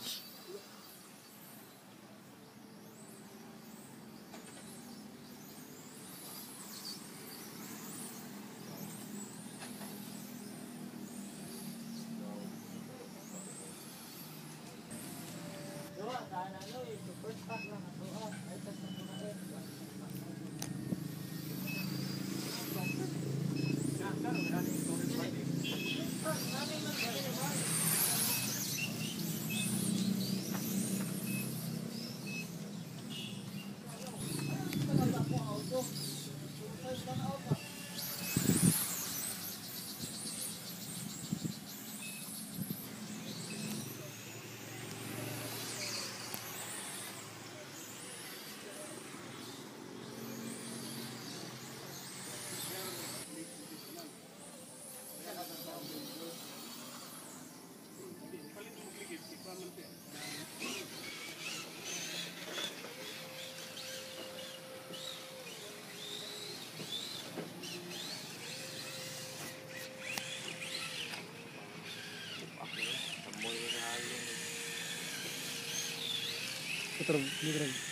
words. Duwa, sana nyo, super stock lang. Duwa, ay, sa mga eh. метров, метров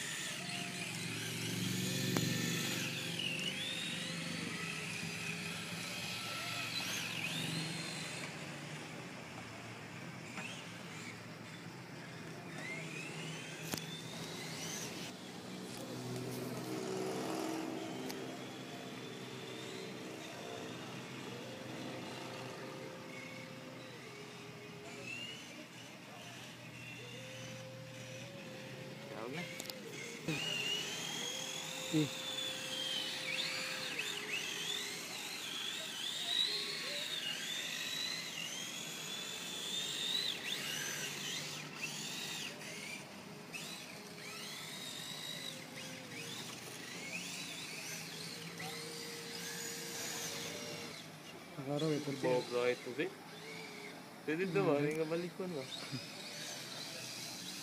Tawag na. Eh, Nakaraw eh, pwede. Bawa pula itu sih. Jadi tu mah ni balik pun mah.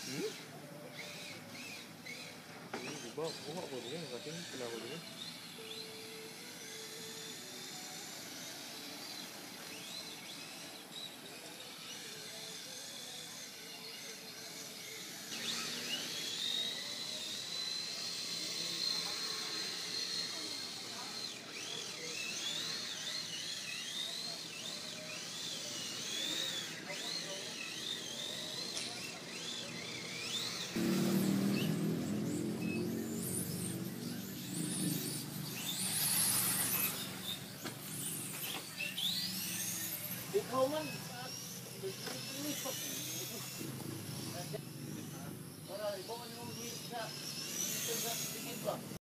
Hmm? Ini di bawah, bunga ko din, kasi pila